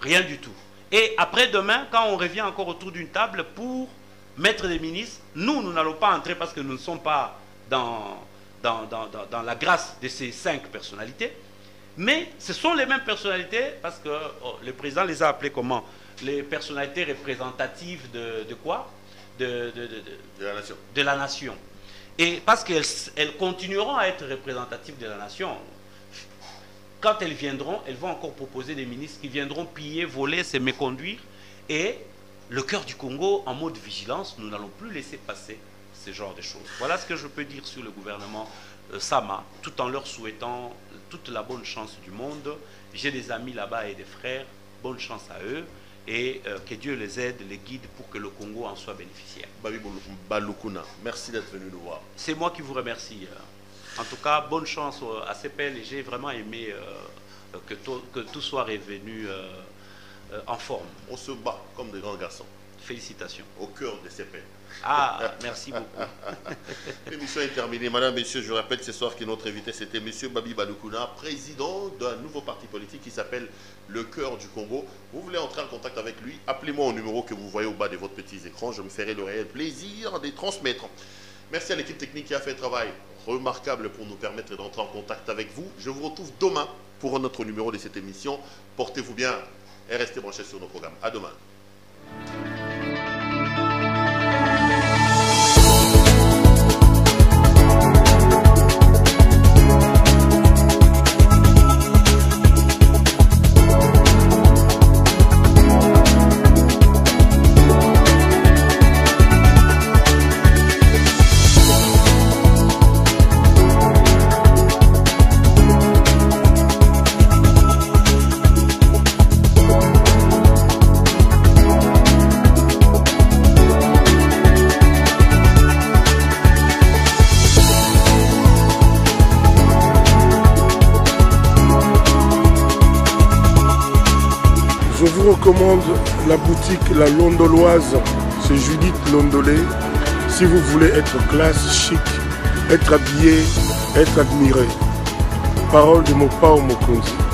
Rien du tout. Et après-demain, quand on revient encore autour d'une table pour mettre des ministres, nous, nous n'allons pas entrer parce que nous ne sommes pas dans, dans, dans, la grâce de ces cinq personnalités. Mais ce sont les mêmes personnalités parce que oh, le président les a appelées comment? Les personnalités représentatives de, de quoi? De, de, la nation. De la nation. Et parce qu'elles continueront à être représentatives de la nation. Quand elles viendront, elles vont encore proposer des ministres qui viendront piller, voler, se méconduire. Et le cœur du Congo, en mode vigilance, nous n'allons plus laisser passer ce genre de choses. Voilà ce que je peux dire sur le gouvernement euh, Sama, tout en leur souhaitant toute la bonne chance du monde. J'ai des amis là-bas et des frères, bonne chance à eux et euh, que Dieu les aide, les guide pour que le Congo en soit bénéficiaire. Merci d'être venu nous voir. C'est moi qui vous remercie. En tout cas, bonne chance à CPL et j'ai vraiment aimé euh, que, tout, que, tout, soit revenu euh, en forme. On se bat comme des grands garçons. Félicitations. Au cœur de CPL. Ah, merci beaucoup. L'émission est terminée. Madame, Messieurs, je rappelle ce soir que notre invité, c'était Monsieur Babi Balukuna, président d'un nouveau parti politique qui s'appelle Le Cœur du Congo. Vous voulez entrer en contact avec lui? Appelez-moi au numéro que vous voyez au bas de votre petit écran. Je me ferai le réel plaisir de transmettre. Merci à l'équipe technique qui a fait un travail remarquable pour nous permettre d'entrer en contact avec vous. Je vous retrouve demain pour un autre numéro de cette émission. Portez-vous bien et restez branchés sur nos programmes. À demain. La boutique La Londoloise, c'est Judith Londolé. Si vous voulez être classe, chic, être habillé, être admiré. Parole de Mopao Mokonzi.